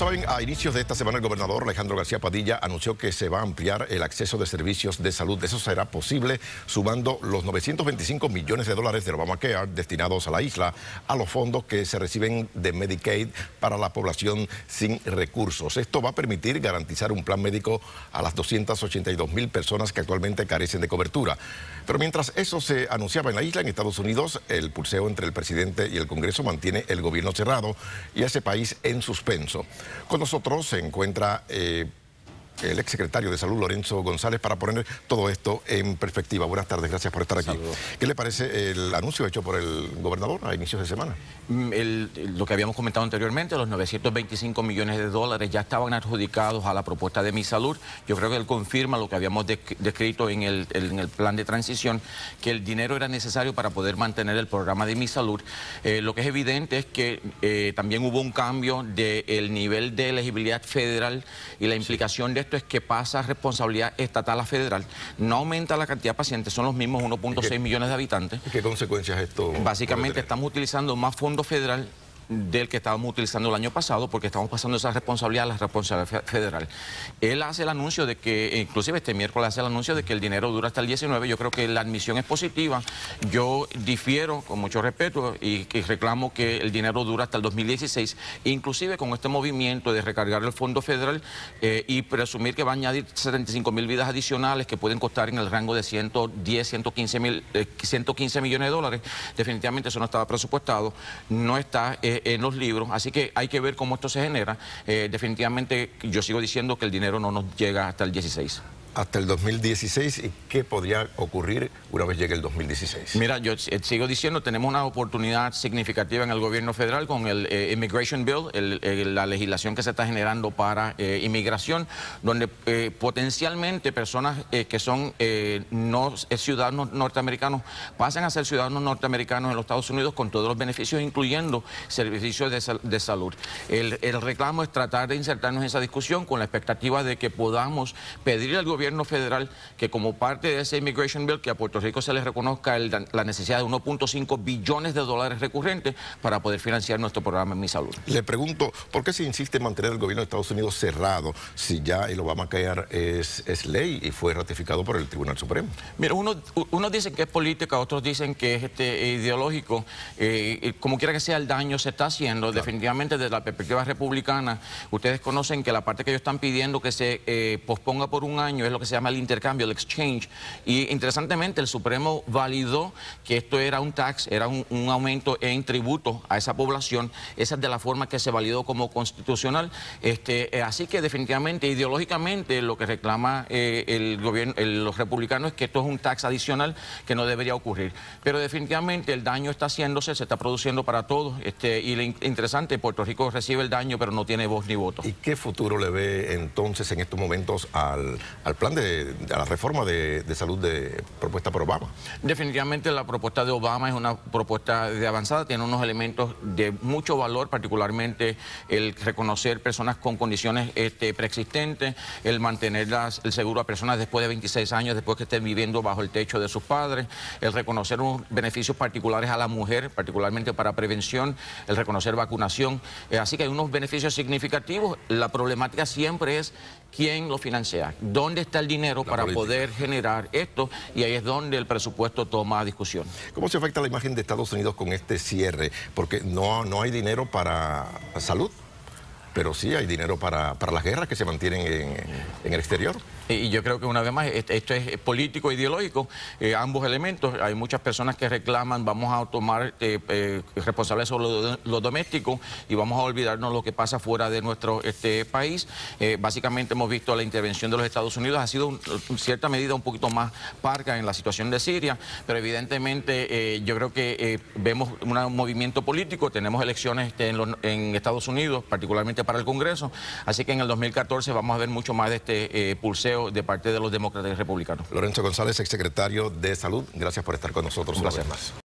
saben, a inicios de esta semana el gobernador Alejandro García Padilla anunció que se va a ampliar el acceso de servicios de salud. Eso será posible sumando los 925 millones de dólares del Obamacare destinados a la isla a los fondos que se reciben de Medicaid para la población sin recursos. Esto va a permitir garantizar un plan médico a las 282 mil personas que actualmente carecen de cobertura. Pero mientras eso se anunciaba en la isla, en Estados Unidos, el pulseo entre el presidente y el Congreso mantiene el gobierno cerrado y ese país en suspenso. Con nosotros se encuentra eh, el exsecretario de Salud, Lorenzo González, para poner todo esto en perspectiva. Buenas tardes, gracias por estar aquí. ¿Qué le parece el anuncio hecho por el gobernador a inicios de semana? Mm, lo que habíamos comentado anteriormente, los 925 millones de dólares ya estaban adjudicados a la propuesta de Mi Salud. Yo creo que él confirma lo que habíamos descrito en el, plan de transición, que el dinero era necesario para poder mantener el programa de Mi Salud. Eh, lo que es evidente es que eh, también hubo un cambio del nivel de elegibilidad federal y la implicación de es que pasa responsabilidad estatal a federal, no aumenta la cantidad de pacientes, son los mismos 1.6 millones de habitantes. ¿Qué consecuencias esto? Básicamente estamos utilizando más fondo federal del que estábamos utilizando el año pasado porque estamos pasando esa responsabilidad a la responsabilidad federal. Él hace el anuncio de que, inclusive este miércoles hace el anuncio de que el dinero dura hasta el 19, yo creo que la admisión es positiva, yo difiero con mucho respeto y, reclamo que el dinero dura hasta el 2016, inclusive con este movimiento de recargar el fondo federal eh, y presumir que va a añadir 75 mil vidas adicionales que pueden costar en el rango de 110, 115, mil, 115 eh, millones de dólares, definitivamente eso no estaba presupuestado, no está... Eh, en los libros, así que hay que ver cómo esto se genera. Eh, definitivamente yo sigo diciendo que el dinero no nos llega hasta el 16 hasta el 2016 y qué podría ocurrir una vez llegue el 2016? Mira, yo eh, sigo diciendo, tenemos una oportunidad significativa en el gobierno federal con el eh, Immigration Bill, la legislación que se está generando para eh, inmigración, donde potencialmente personas que son no ciudadanos norteamericanos pasan a ser ciudadanos norteamericanos en los Estados Unidos con todos los beneficios, incluyendo servicios de, de salud. El, el reclamo es tratar de insertarnos en esa discusión con la expectativa de que podamos pedir al gobierno gobierno federal que como parte de ese Immigration Bill que a Puerto Rico se le reconozca la necesidad de 1.5 billones de dólares recurrentes para poder financiar nuestro programa en Mi Salud. Le pregunto, ¿por qué se insiste en mantener el gobierno de Estados Unidos cerrado si ya el Obamacare es, es ley y fue ratificado por el Tribunal Supremo? Mira, unos uno dicen que es política, otros dicen que es este, ideológico. Eh, como quiera que sea, el daño se está haciendo. Definitivamente desde la perspectiva republicana, ustedes conocen que la parte que ellos están pidiendo que se eh, posponga por un año lo que se llama el intercambio, el exchange. Y interesantemente el Supremo validó que esto era un tax, era un, aumento en tributo a esa población. Esa es de la forma que se validó como constitucional. Este, eh, así que definitivamente, ideológicamente, lo que reclama eh, el gobierno, los republicanos es que esto es un tax adicional que no debería ocurrir. Pero definitivamente el daño está haciéndose, se está produciendo para todos. Este, y lo interesante, Puerto Rico recibe el daño, pero no tiene voz ni voto. ¿Y qué futuro le ve entonces en estos momentos al plan de, la reforma de, salud de, propuesta por Obama. Definitivamente la propuesta de Obama es una propuesta de avanzada, tiene unos elementos de mucho valor, particularmente el reconocer personas con condiciones este, preexistentes, el mantener el seguro a personas después de 26 años, después que estén viviendo bajo el techo de sus padres, el reconocer unos beneficios particulares a la mujer, particularmente para prevención, el reconocer vacunación. Eh, así que hay unos beneficios significativos. La problemática siempre es quién lo financia, dónde está el dinero para poder generar esto y ahí es donde el presupuesto toma discusión. ¿Cómo se afecta la imagen de Estados Unidos con este cierre? Porque no, no hay dinero para salud, pero sí hay dinero para, para las guerras que se mantienen en, en el exterior. Y yo creo que una vez más, esto es político e ideológico, eh, ambos elementos. Hay muchas personas que reclaman, vamos a tomar eh, eh responsables sobre lo, doméstico y vamos a olvidarnos lo que pasa fuera de nuestro este, país. Eh, básicamente hemos visto la intervención de los Estados Unidos, ha sido en cierta medida un poquito más parca en la situación de Siria, pero evidentemente yo creo que vemos un movimiento político, tenemos elecciones este, en, en Estados Unidos, particularmente para el Congreso, así que en el 2014 vamos a ver mucho más de este pulseo de parte de los demócratas y republicanos. Lorenzo González, exsecretario de Salud, gracias por estar con nosotros Un placer. más.